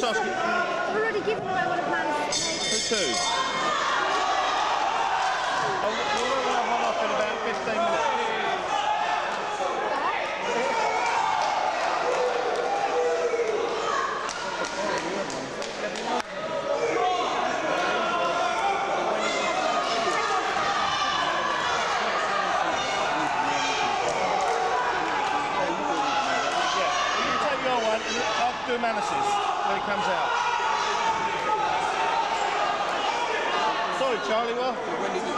said- I've already given away one of Man's Who do analysis when he comes out. Sorry, Charlie, what?